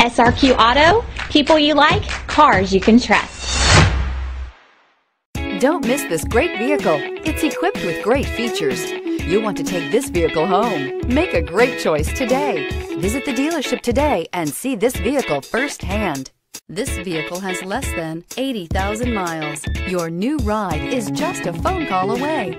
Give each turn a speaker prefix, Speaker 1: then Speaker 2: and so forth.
Speaker 1: SRQ Auto, people you like, cars you can trust.
Speaker 2: Don't miss this great vehicle. It's equipped with great features. You want to take this vehicle home. Make a great choice today. Visit the dealership today and see this vehicle firsthand. This vehicle has less than 80,000 miles. Your new ride is just a phone call away.